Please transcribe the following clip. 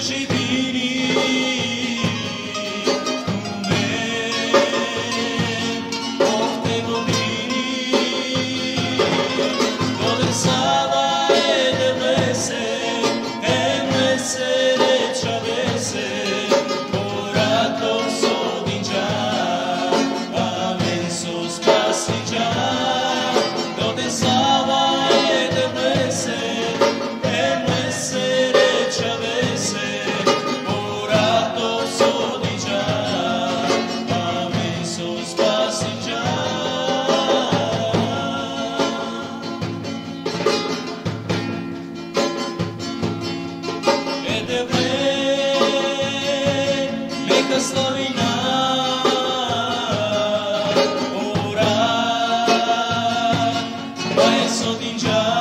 hoje viria. something just.